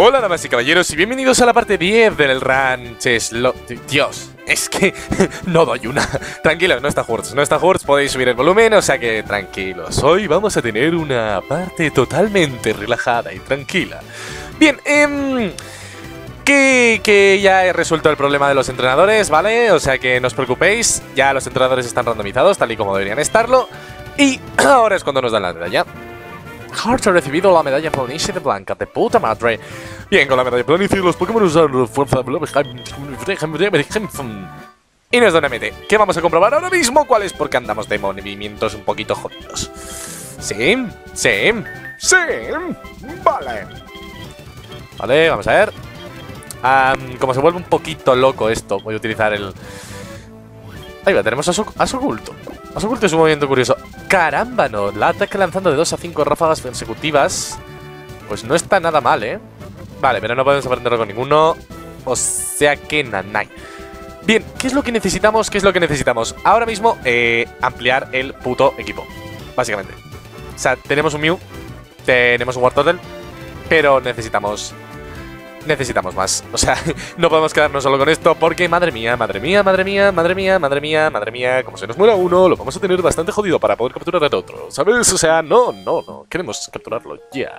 Hola damas y caballeros y bienvenidos a la parte 10 del Ranches. Dios, es que no doy una. Tranquilo, no está Hurts, no está Hurts, podéis subir el volumen, o sea que tranquilos. Hoy vamos a tener una parte totalmente relajada y tranquila. Bien, eh, que, que, ya he resuelto el problema de los entrenadores, ¿vale? O sea que no os preocupéis, ya los entrenadores están randomizados, tal y como deberían estarlo. Y ahora es cuando nos dan la medalla. Hart ha recibido la medalla planicie de Blanca, de puta madre. Bien, con la medalla planicie los Pokémon usan fuerza y nos da una MT, ¿Qué vamos a comprobar ahora mismo cuál es porque andamos de movimientos un poquito jodidos. Sí, sí, sí, vale. Vale, vamos a ver. Um, como se vuelve un poquito loco esto, voy a utilizar el... Ahí va, tenemos a su, oculto. A su oculto es un movimiento curioso. Caramba, no. La ataque lanzando de 2 a 5 ráfagas consecutivas. Pues no está nada mal, ¿eh? Vale, pero no podemos aprenderlo con ninguno. O sea que nanay. Bien, ¿qué es lo que necesitamos? ¿Qué es lo que necesitamos? Ahora mismo, eh, ampliar el puto equipo. Básicamente. O sea, tenemos un Mew, tenemos un War Turtle, pero necesitamos necesitamos más. O sea, no podemos quedarnos solo con esto porque, madre mía, madre mía, madre mía, madre mía, madre mía, madre mía, como se nos muera uno, lo vamos a tener bastante jodido para poder capturar al otro, ¿sabes? O sea, no, no, no, queremos capturarlo ya.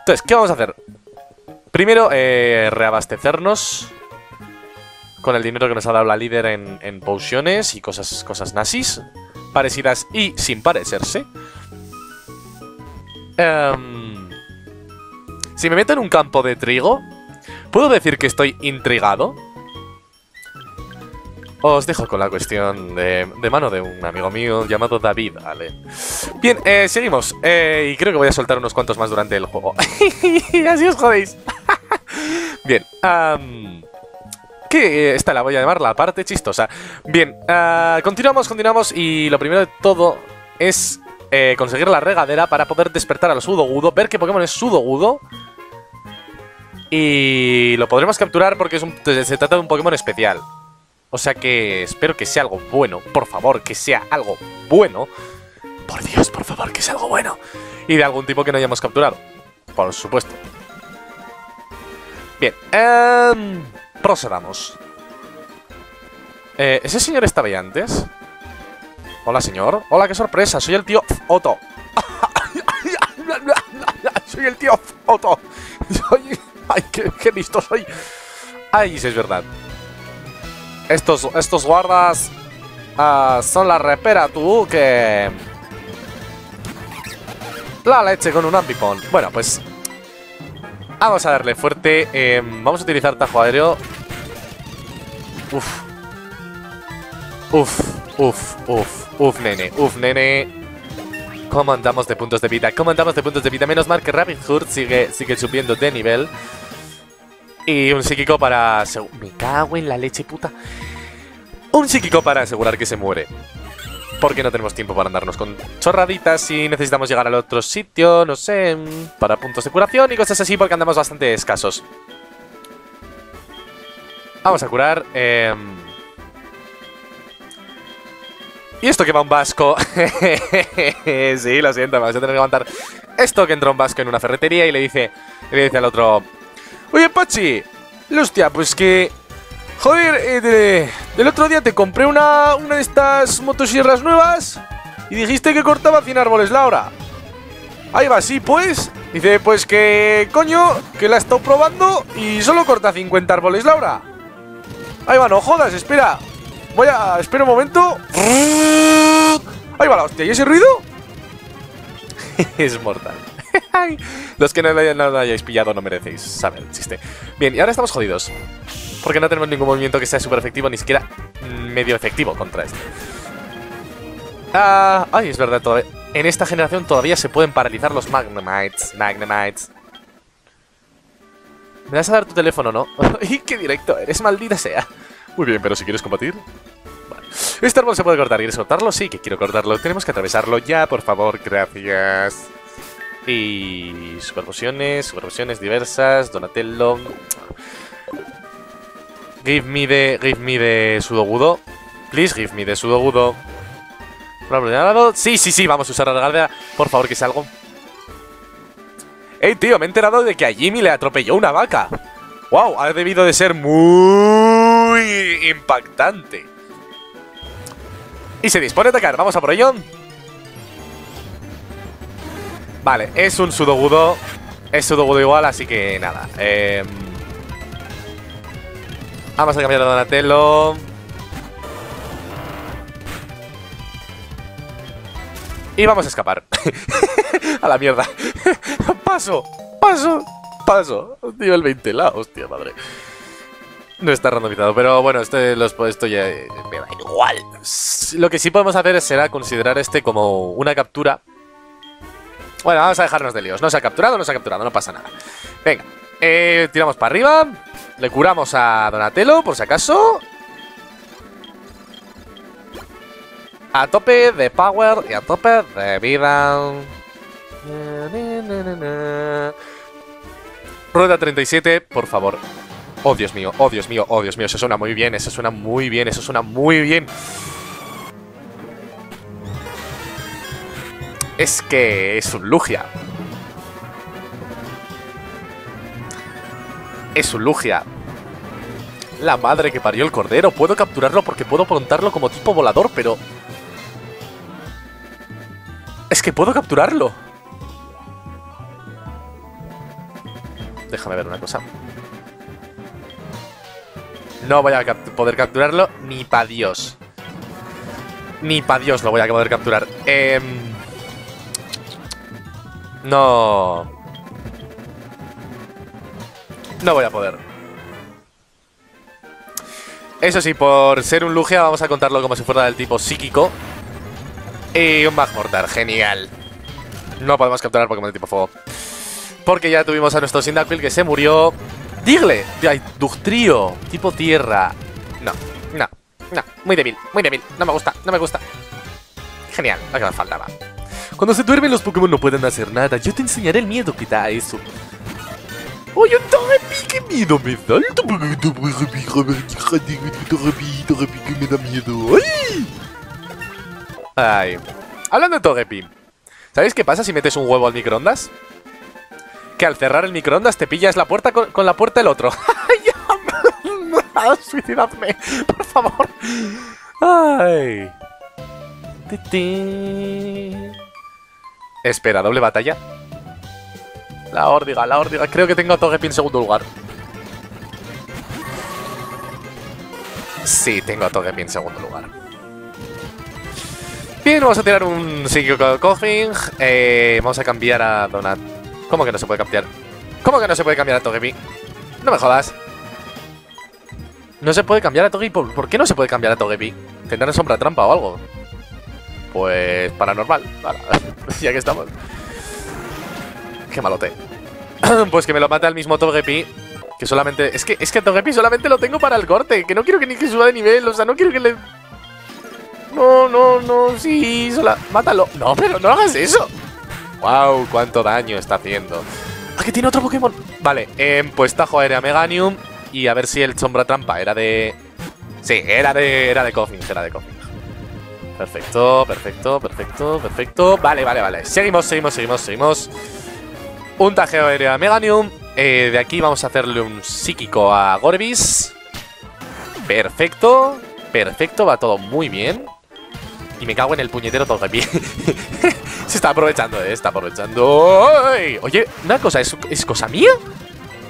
Entonces, ¿qué vamos a hacer? Primero, eh, reabastecernos con el dinero que nos ha dado la líder en, en pociones y cosas, cosas nazis, parecidas y sin parecerse. Um, si me meto en un campo de trigo, ¿Puedo decir que estoy intrigado? Os dejo con la cuestión de, mano de un amigo mío llamado David. Bien, eh, seguimos. Eh, y creo que voy a soltar unos cuantos más durante el juego. Así os jodéis. Bien, que esta la voy a llamar la parte chistosa. Bien, uh, continuamos, continuamos y lo primero de todo es eh, conseguir la regadera para poder despertar a los Sudogudo, ver qué Pokémon es Sudogudo y lo podremos capturar porque es un, se trata de un Pokémon especial. O sea que espero que sea algo bueno. Por favor, que sea algo bueno. Por Dios, por favor, que sea algo bueno. Y de algún tipo que no hayamos capturado. Por supuesto. Bien. Eh, procedamos. Eh, ¿Ese señor estaba ahí antes? Hola, señor. Hola, qué sorpresa. Soy el tío Otto. Soy el tío Otto. Soy... ¡Ay, qué, listo soy! ¡Ay, sí es verdad! Estos, estos guardas uh, son la repera, tú, que... La leche con un Ambipon. Bueno, pues... Vamos a darle fuerte. Eh, vamos a utilizar tajo aéreo. Uf. Uf, uf, uf, uf, nene, uf, nene. ¿Cómo andamos de puntos de vida? ¿Cómo andamos de puntos de vida? Menos mal que Rapid Hurt sigue, sigue subiendo de nivel. Y un psíquico para... Me cago en la leche, puta. Un psíquico para asegurar que se muere. Porque no tenemos tiempo para andarnos con chorraditas y necesitamos llegar al otro sitio, no sé, para puntos de curación y cosas así porque andamos bastante escasos. Vamos a curar. Eh... ¿Y esto que va un vasco? sí, lo siento, me vas a tener que aguantar. Esto que entra un vasco en una ferretería y le dice, le dice al otro... Oye, Pachi, hostia, pues que... Joder, eh, del otro día te compré una, una de estas motosierras nuevas y dijiste que cortaba 100 árboles la hora. Ahí va, sí, pues. Dice, pues que, coño, que la he estado probando y solo corta 50 árboles la hora. Ahí va, no jodas, espera. Voy a... Espera un momento. Ahí va la hostia. ¿Y ese ruido? es mortal. Los que no lo, hayáis pillado no merecéis saber el chiste. Bien, y ahora estamos jodidos. Porque no tenemos ningún movimiento que sea súper efectivo, ni siquiera medio efectivo contra este. Ah, ay, es verdad, todavía. En esta generación todavía se pueden paralizar los Magnemites. Magnemites. Me vas a dar tu teléfono, ¿no? ¡Y qué directo eres, maldita sea! Muy bien, pero si quieres combatir... Este árbol se puede cortar. ¿Quieres cortarlo? Sí, que quiero cortarlo. Tenemos que atravesarlo ya, por favor. Gracias. Y... Superpociones, superpociones diversas. Donatello. Give me the... Give me the sudogudo. Please, give me the sudogudo. Sí, sí, sí, vamos a usar la regadera. Por favor, que sea algo ¡Ey, tío! Me he enterado de que a Jimmy le atropelló una vaca. ¡Wow! Ha debido de ser muy impactante. Y se dispone a atacar. Vamos a por ello. Vale, es un sudogudo. Es sudogudo igual, así que nada. Eh, vamos a cambiar a Donatello. Y vamos a escapar. a la mierda. paso, paso, paso. Nivel 20, la hostia, madre. No está randomizado, pero bueno, este, los, esto ya me da igual. Lo que sí podemos hacer será considerar este como una captura. Bueno, vamos a dejarnos de líos. No se ha capturado, no se ha capturado, no pasa nada. Venga, eh, tiramos para arriba. Le curamos a Donatello, por si acaso. A tope de power y a tope de vida. Rueda 37, por favor. Oh, Dios mío, oh, Dios mío, oh, Dios mío. Eso suena muy bien, eso suena muy bien, eso suena muy bien. Es que es un Lugia. Es un Lugia. La madre que parió el cordero. Puedo capturarlo porque puedo montarlo como tipo volador, pero... Es que puedo capturarlo. Déjame ver una cosa. No voy a poder capturarlo ni pa' Dios. Ni pa' Dios lo voy a poder capturar. Eh... No... No voy a poder. Eso sí, por ser un Lugia vamos a contarlo como si fuera del tipo psíquico. Y un Magmortar, genial. No podemos capturar Pokémon de tipo fuego. Porque ya tuvimos a nuestro Cyndaquil que se murió Digle, Dugtrio, tipo tierra. No, no, no, muy débil, muy débil. No me gusta, no me gusta. Genial, lo que me faltaba. Cuando se duermen los Pokémon no pueden hacer nada. Yo te enseñaré el miedo que da eso. ¡Oye, Togepi! ¡Qué miedo me da! Que me da miedo. ¡Ay! Ay. Hablando de Togepi. ¿Sabéis qué pasa si metes un huevo al microondas? Que al cerrar el microondas te pillas la puerta con, la puerta el otro. ¡Suicidadme! ¡Por favor! ¡Ay! Espera, doble batalla. La órdiga, la órdiga. Creo que tengo a Togepi en segundo lugar. Sí, tengo a Togepi en segundo lugar. Bien, vamos a tirar un Psychic Coffin. Eh, vamos a cambiar a Donat ¿Cómo que no se puede cambiar? ¿Cómo que no se puede cambiar a Togepi? No me jodas. No se puede cambiar a Togepi. ¿Por, qué no se puede cambiar a Togepi? ¿Tendrá sombra trampa o algo? Pues paranormal. Vale, ya que estamos. Qué malote. pues que me lo mate al mismo Togepi. Que solamente... Es que, es que Togepi solamente lo tengo para el corte. Que no quiero que ni que suba de nivel. O sea, no quiero que le... No, no, no, sí, sola... Mátalo. No, pero no hagas eso. ¡Wow! ¡Cuánto daño está haciendo! ¡Ah, que tiene otro Pokémon! Vale, eh, pues Tajo Aérea Meganium. Y a ver si el Sombra Trampa era de... Sí, era de, era de era de Coffin. Perfecto, perfecto, perfecto, perfecto. Vale, vale, vale. Seguimos, seguimos, seguimos, seguimos. Un Tajeo Aérea Meganium. Eh, de aquí vamos a hacerle un psíquico a Gorbis. Perfecto, perfecto, va todo muy bien. Y me cago en el puñetero Togepi. Se está aprovechando, ¿eh? Está aprovechando. Oye, una cosa, ¿es, cosa mía?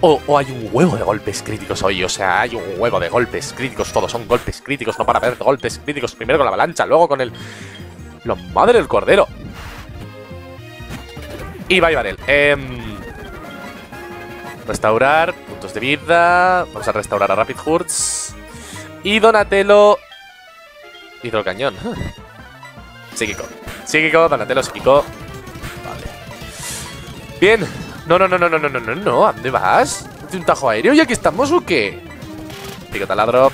O, hay un huevo de golpes críticos hoy. O sea, hay un huevo de golpes críticos. Todos son golpes críticos. No para ver golpes críticos. Primero con la avalancha, luego con el... Lo madre del cordero. Y va a él. Em, restaurar. Puntos de vida. Vamos a restaurar a Rapid Hurts. Y Donatello. Hidrocañón. Psíquico. Psíquico, Donatello, psíquico. Vale. Bien. No, no, no, no, no, no, no, no. ¿A dónde vas? ¿Hace un tajo aéreo y aquí estamos o qué? Pico taladro.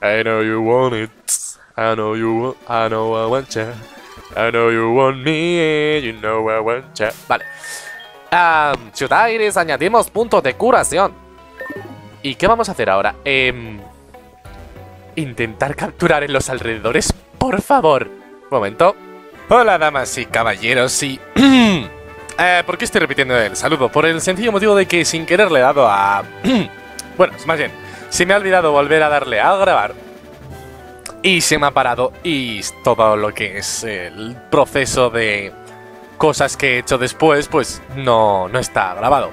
I know you want it. I know you want, I know I want you. I know you want me, you know I want you. Vale. Um, ciudad añadimos puntos de curación. ¿Y qué vamos a hacer ahora? Eh, intentar capturar en los alrededores por favor. Momento. Hola, damas y caballeros, y... Eh, ¿Por qué estoy repitiendo el saludo? Por el sencillo motivo de que sin querer le he dado a... bueno, más bien, se me ha olvidado volver a darle a grabar. Y se me ha parado y todo lo que es el proceso de cosas que he hecho después, pues no, no está grabado.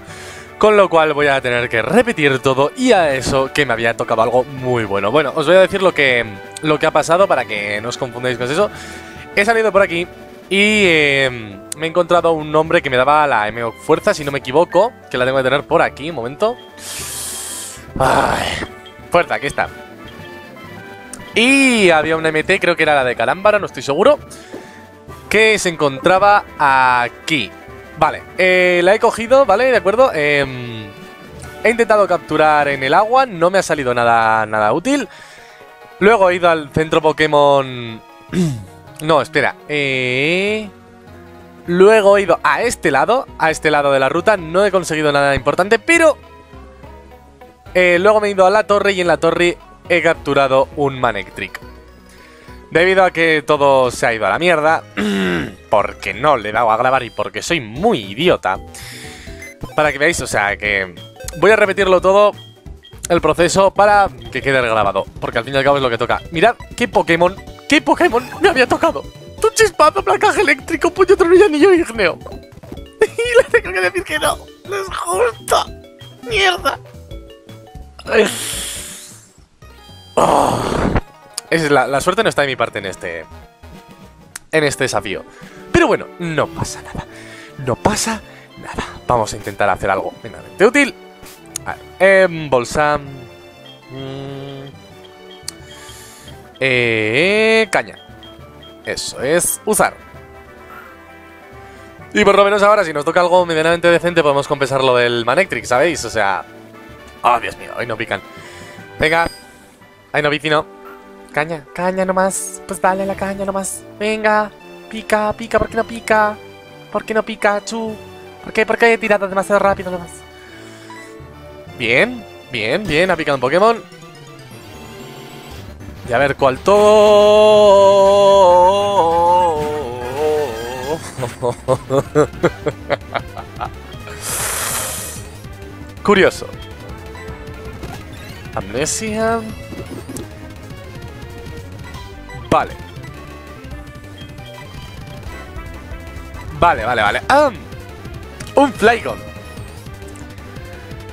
Con lo cual voy a tener que repetir todo y a eso que me había tocado algo muy bueno. Bueno, os voy a decir lo que, lo que ha pasado para que no os confundáis con eso. He salido por aquí y eh, me he encontrado un nombre que me daba la M Fuerza, si no me equivoco, que la tengo que tener por aquí, un momento. Fuerza, aquí está. Y había una MT, creo que era la de Calámbara, no estoy seguro, que se encontraba aquí. Vale, eh, la he cogido, ¿vale? ¿De acuerdo? Em, he intentado capturar en el agua, no me ha salido nada, nada útil. Luego he ido al centro Pokémon... no, espera. Eh... Luego he ido a este lado, a este lado de la ruta, no he conseguido nada importante, pero... Eh, luego me he ido a la torre y en la torre he capturado un Manectric. Debido a que todo se ha ido a la mierda, porque no le he dado a grabar y porque soy muy idiota, para que veáis, o sea, que voy a repetirlo todo, el proceso, para que quede grabado, porque al fin y al cabo es lo que toca. Mirad qué Pokémon, qué Pokémon me había tocado. Tu chispazo, placaje eléctrico, puño, tronillo, anillo ígneo. y le tengo que decir que no, no es justo. Mierda. Oh. Es la, suerte no está de mi parte en este. En este desafío. Pero bueno, no pasa nada. No pasa nada. Vamos a intentar hacer algo medianamente útil. A ver, embolsar. Mm, eh, caña. Eso es usar. Y por lo menos ahora, si nos toca algo medianamente decente, podemos compensar lo del Manectric, ¿sabéis? O sea... Oh, Dios mío, hoy no pican. Venga. Ay, no, vicino. Caña, caña nomás. Pues dale la caña nomás. Venga. Pica, pica, ¿por qué no pica? ¿Por qué no pica, Chu? ¿Por qué? ¿Por qué he tirado demasiado rápido nomás? Bien, bien, bien, ha picado un Pokémon. Y a ver cuál todo. Curioso. Amnesia. Vale. Vale, vale, vale. ¡Ah! ¡Un Flygon!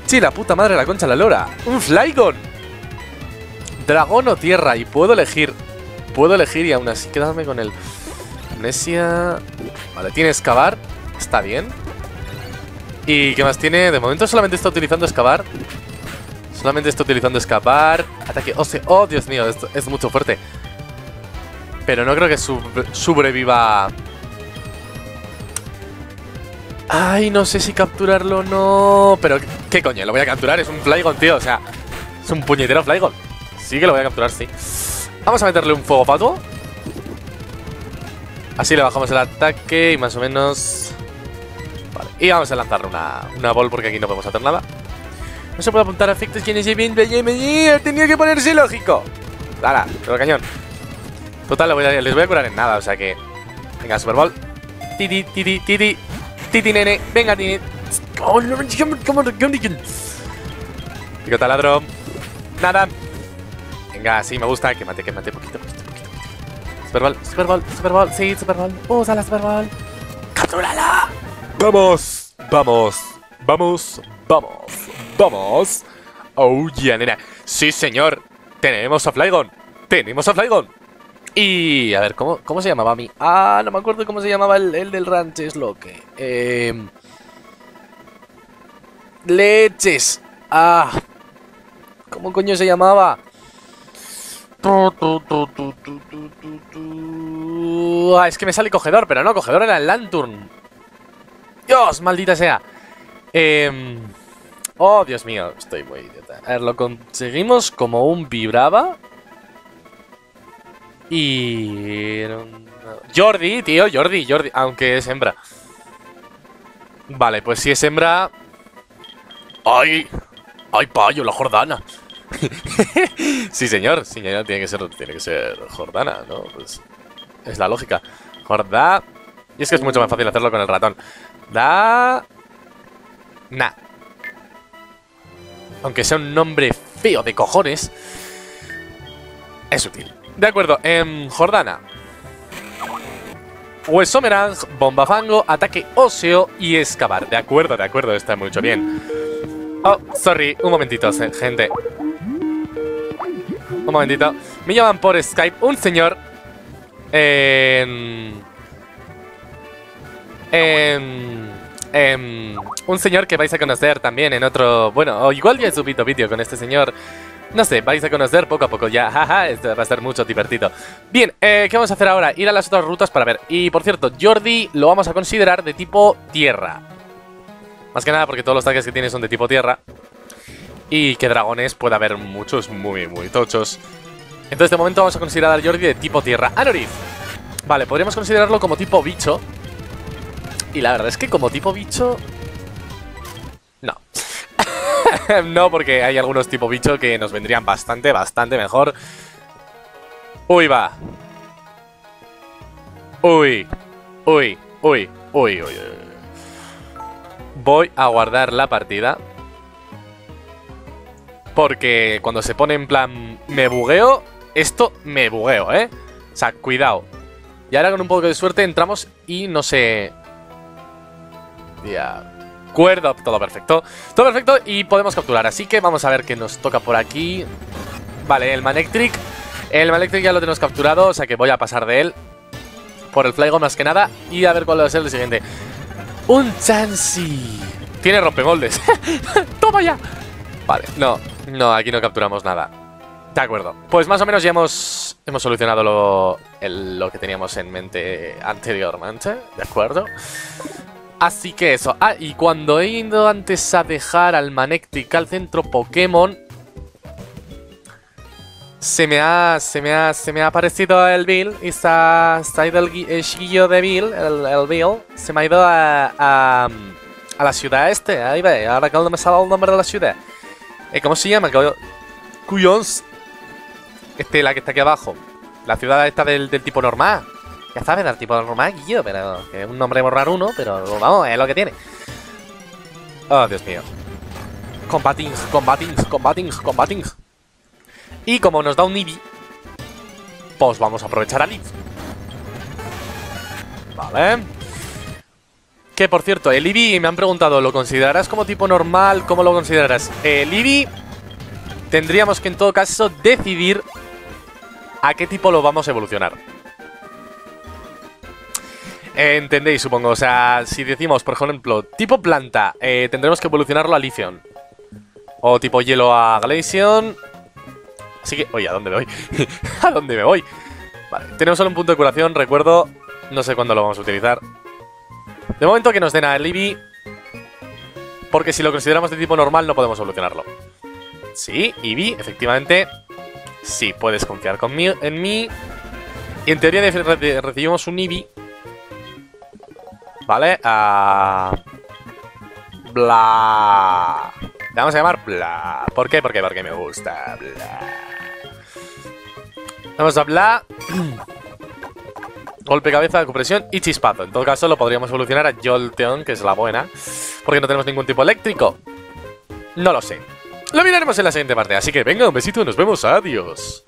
Sí, la puta madre la concha la lora. ¡Un Flygon! Dragón o tierra. Y puedo elegir. Puedo elegir y aún así quedarme con el... Amnesia... Vale, tiene excavar. Está bien. ¿Y qué más tiene? De momento solamente está utilizando excavar. Solamente está utilizando escapar. Ataque. Oh, oh Dios mío, esto es mucho fuerte. Pero no creo que sobreviva. Ay, no sé si capturarlo o no. Pero, ¿qué coño? Lo voy a capturar. Es un Flygon, tío. O sea, es un puñetero Flygon. Sí que lo voy a capturar, sí. Vamos a meterle un fuego fatuo. Así le bajamos el ataque y más o menos... Vale, y vamos a lanzarle una, una ball porque aquí no podemos hacer nada. No se puede apuntar a efectos quienes bien tenía que ponerse lógico. Dala, pero cañón. Total, les voy a curar en nada, o sea que... Venga, Super Bowl. Titi, titi, titi. Titi, nene. Venga, titi. Pico taladro. Nada. Venga, sí, me gusta. Que mate, que mate. Poquito, poquito, poquito. Super Bowl, Super Bowl, Super Bowl. Sí, Super Bowl. Usa la Super Bowl. ¡Captúrala! Vamos, vamos, vamos, vamos, vamos. Oh, yeah, nena. Sí, señor. Tenemos a Flygon. Tenemos a Flygon. Y a ver, ¿cómo, ¿cómo se llamaba a mí? Ah, no me acuerdo cómo se llamaba el, el del ranch, es lo que. Eh, leches. Ah. ¿Cómo coño se llamaba? Ah, es que me sale cogedor, pero no, cogedor era el Lanturn. Dios, maldita sea. Eh, oh, Dios mío, estoy muy idiota. A ver, lo conseguimos como un vibraba. Y... Jordi, tío, Jordi, Jordi, aunque es hembra. Vale, pues si es hembra... ¡Ay! ¡Ay, payo, la Jordana! sí, señor, sí, señor, tiene que ser, tiene que ser Jordana, ¿no? Pues es la lógica. Jordá... Y es que es mucho más fácil hacerlo con el ratón. Da... Nah. Aunque sea un nombre feo de cojones, es útil. De acuerdo, en Jordana. Huesomerang, bomba fango, ataque óseo y excavar. De acuerdo, de acuerdo, está mucho bien. Oh, sorry, un momentito, gente. Un momentito. Me llaman por Skype un señor. En... Un señor que vais a conocer también en otro... Bueno, o igual ya he subido vídeo con este señor. No sé, vais a conocer poco a poco ya. Jaja, esto va a ser mucho divertido. Bien, eh, ¿qué vamos a hacer ahora? Ir a las otras rutas para ver. Y por cierto, Jordi lo vamos a considerar de tipo tierra. Más que nada porque todos los ataques que tiene son de tipo tierra. Y que dragones puede haber muchos muy, muy tochos. Entonces de momento vamos a considerar a Jordi de tipo tierra. Anorith. Vale, podríamos considerarlo como tipo bicho. Y la verdad es que como tipo bicho... No. porque hay algunos tipo bicho que nos vendrían bastante, bastante mejor. Uy, va. Uy. Uy, uy, uy, uy, uy. Voy a guardar la partida. Porque cuando se pone en plan me bugueo, esto me bugueo, ¿eh? O sea, cuidado. Y ahora con un poco de suerte entramos y no sé... Ya... Acuerdo, todo perfecto. Todo perfecto y podemos capturar. Así que vamos a ver qué nos toca por aquí. Vale, el Manectric. El Manectric ya lo tenemos capturado, o sea que voy a pasar de él. Por el Flygon más que nada. Y a ver cuál va a ser el siguiente. Un Chansey. Tiene rompemoldes. ¡Toma ya! Vale, no, no, aquí no capturamos nada. De acuerdo. Pues más o menos ya hemos, hemos solucionado lo, lo que teníamos en mente anteriormente. ¿De acuerdo? Así que eso. Ah, y cuando he ido antes a dejar al Manectric al centro Pokémon... Se me ha, se me ha, se me ha aparecido el Bill y se ha, ido el, chiquillo de Bill, el, Bill, se me ha ido a, a, la ciudad este, ahí ve, ahora que no me sale el nombre de la ciudad. Eh, ¿Cómo se llama? Cuyons. Este, la que está aquí abajo. La ciudad esta del, del tipo normal. Ya sabes, del tipo normal, Guillo, pero es un nombre raro uno, pero vamos, es lo que tiene. Oh, Dios mío. Combating, combating, combating, combating. Y como nos da un Eevee, pues vamos a aprovechar a Leaf. Vale. Que por cierto, el Eevee me han preguntado, ¿lo considerarás como tipo normal? ¿Cómo lo considerarás? El Eevee tendríamos que en todo caso decidir a qué tipo lo vamos a evolucionar. Entendéis, supongo. O sea, si decimos, por ejemplo, tipo planta, eh, tendremos que evolucionarlo a Lithium. O tipo hielo a Glaceon. Así que... Oye, ¿a dónde me voy? ¿A dónde me voy? Vale, tenemos solo un punto de curación, recuerdo. No sé cuándo lo vamos a utilizar. De momento que nos den a Libby. Porque si lo consideramos de tipo normal no podemos evolucionarlo. Sí, Eevee, efectivamente. Sí, puedes confiar en mí. Y en teoría recibimos un Eevee ¿Vale? Uh... Bla. Le vamos a llamar Bla. ¿Por qué? Porque, porque me gusta. Bla. Vamos a Bla. Golpe cabeza, compresión y chispazo. En todo caso, lo podríamos evolucionar a Jolteon, que es la buena. Porque no tenemos ningún tipo eléctrico. No lo sé. Lo miraremos en la siguiente parte. Así que venga, un besito y nos vemos. Adiós.